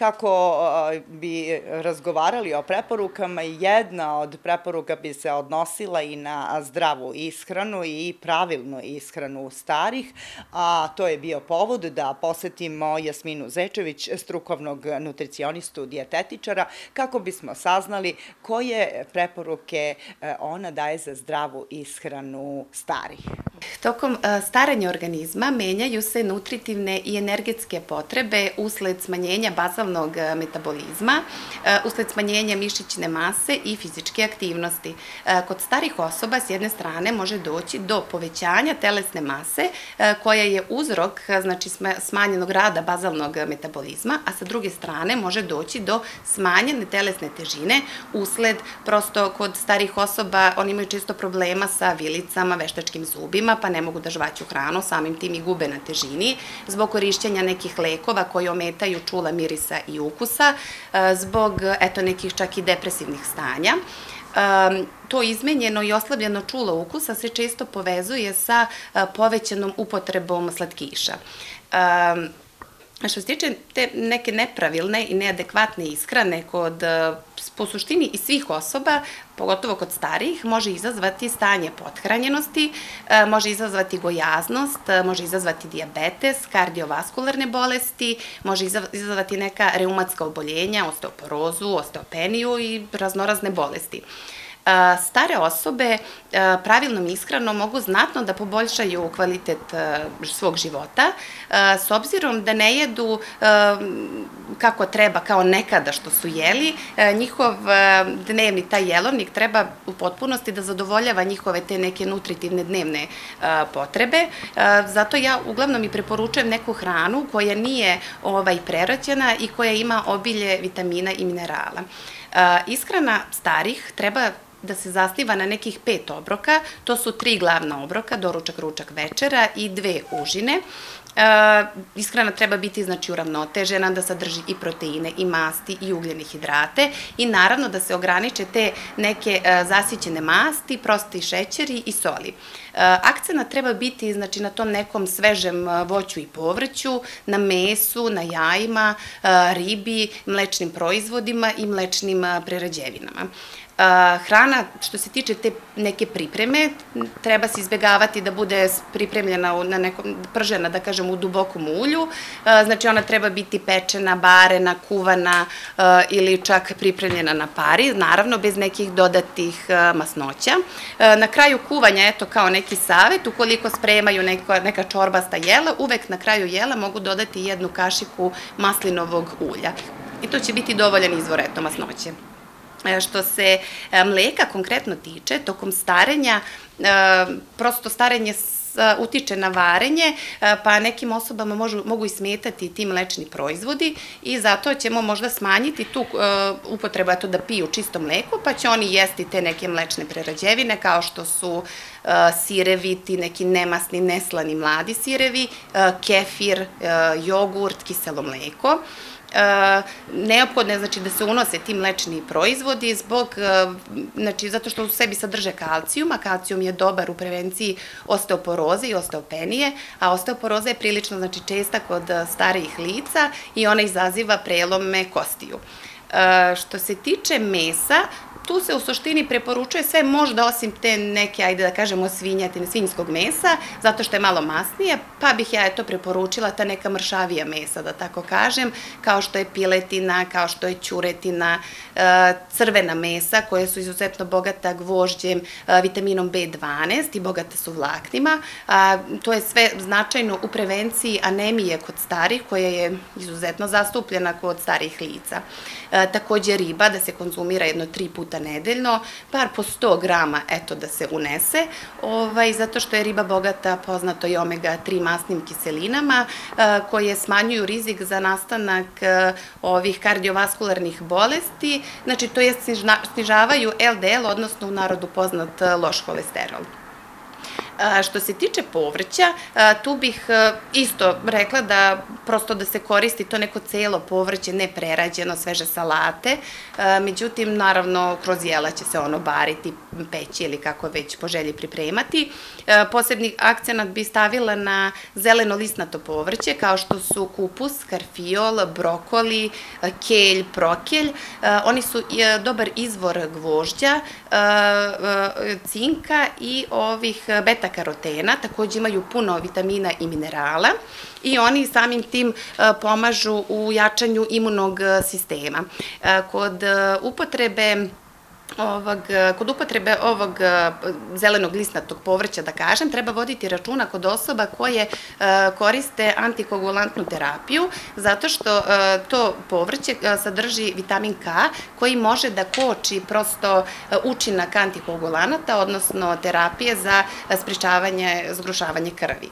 kako bi razgovarali o preporukama, jedna od preporuka bi se odnosila i na zdravu ishranu i pravilnu ishranu starih, a to je bio povod da posetimo Jasminu Zečević, strukovnog nutricionistu dijetetičara, kako bismo saznali koje preporuke e, ona daje za zdravu ishranu starih. Tokom staranja organizma menjaju se nutritivne i energetske potrebe usled smanjenja bazalnog metabolizma, usled smanjenja mišićne mase i fizičke aktivnosti. Kod starih osoba s jedne strane može doći do povećanja telesne mase koja je uzrok znači smanjenog rada bazalnog metabolizma, a sa druge strane može doći do smanjene telesne težine usled prosto kod starih osoba oni imaju često problema sa vilicama, veštačkim zubima, pa ne mogu da žvaću hranu, samim tim i gube na težini, zbog korišćenja nekih lekova koji ometaju čula mirisa i ukusa, e, zbog eto, nekih čak i depresivnih stanja. Um, to izmenjeno i oslabljeno čulo ukusa se često povezuje sa uh, povećanom upotrebom slatkiša. Um, Što se tiče te neke nepravilne i neadekvatne ishrane kod, e, po suštini i svih osoba, pogotovo kod starijih, može izazvati stanje pothranjenosti, e, može izazvati gojaznost, e, može izazvati diabetes, kardiovaskularne bolesti, može izazvati neka reumatska oboljenja, osteoporozu, osteopeniju i raznorazne bolesti. Stare osobe pravilnom ishranom mogu znatno da poboljšaju kvalitet svog života, s obzirom da ne jedu kako treba, kao nekada što su jeli, njihov dnevni, taj jelovnik treba u potpunosti da zadovoljava njihove te neke nutritivne dnevne potrebe. Zato ja uglavnom i preporučujem neku hranu koja nije ovaj, prerađena i koja ima obilje vitamina i minerala. Ishrana starih treba da se zasniva na nekih pet obroka, to su tri glavna obroka, doručak, ručak, večera i dve užine. E, ishrana treba biti znači uravnotežena, da sadrži i proteine, i masti, i ugljene hidrate i naravno da se ograniče te neke e, zasićene masti, prosti šećeri i soli. E, akcena treba biti znači, na tom nekom svežem e, voću i povrću, na mesu, na jajima, e, ribi, mlečnim proizvodima i mlečnim e, prerađevinama. Hrana, što se tiče te neke pripreme, treba se izbegavati da bude pripremljena na nekom, pržena, da kažem, u dubokom ulju. Znači, ona treba biti pečena, barena, kuvana ili čak pripremljena na pari, naravno, bez nekih dodatih masnoća. Na kraju kuvanja, eto, kao neki savet, ukoliko spremaju neka, neka čorbasta jela, uvek na kraju jela mogu dodati jednu kašiku maslinovog ulja. I to će biti dovoljan izvor, eto, masnoće. E, što se e, mleka konkretno tiče, tokom starenja, e, prosto starenje utiče na varenje, pa nekim osobama mogu i smetati ti mlečni proizvodi i zato ćemo možda smanjiti tu upotrebu eto, da piju čisto mleko, pa će oni jesti te neke mlečne prerađevine kao što su sirevi, ti neki nemasni, neslani mladi sirevi, kefir, jogurt, kiselo mleko. Neophodno je znači, da se unose ti mlečni proizvodi zbog, e, znači, zato što u sebi sadrže kalcijum, a kalcijum je dobar u prevenciji osteoporoze i osteopenije, a osteoporoza je prilično znači, česta kod starijih lica i ona izaziva prelome kostiju. E, što se tiče mesa, tu se u suštini preporučuje sve možda osim te neke, ajde da kažemo, svinjatine, svinjskog mesa, zato što je malo masnije, pa bih ja eto preporučila ta neka mršavija mesa, da tako kažem, kao što je piletina, kao što je ćuretina, e, crvena mesa koja su izuzetno bogata gvožđem, e, vitaminom B12 i bogata su vlaknima. To je sve značajno u prevenciji anemije kod starih, koja je izuzetno zastupljena kod starih lica. E, takođe riba, da se konzumira jedno tri puta nedeljno, par po 100 grama, eto, da se unese, ovaj, zato što je riba bogata, poznato i omega-3 masnim kiselinama, e, koje smanjuju rizik za nastanak e, ovih kardiovaskularnih bolesti, znači to je snižavaju LDL, odnosno u narodu poznat loš holesterol. Što se tiče povrća, tu bih isto rekla da prosto da se koristi to neko celo povrće, ne prerađeno, sveže salate, međutim, naravno, kroz jela će se ono bariti, peći ili kako već po želji pripremati. Posebni akcenat bi stavila na zeleno lisnato povrće, kao što su kupus, karfiol, brokoli, kelj, prokelj. Oni su dobar izvor gvožđa, cinka i ovih beta karotena, takođe imaju puno vitamina i minerala i oni samim tim e, pomažu u jačanju imunog e, sistema. E, kod upotrebe ovog, kod upotrebe ovog zelenog listnatog povrća, da kažem, treba voditi računa kod osoba koje koriste antikoagulantnu terapiju, zato što to povrće sadrži vitamin K, koji može da koči prosto učinak antikoagulanata, odnosno terapije za spričavanje, zgrušavanje krvi.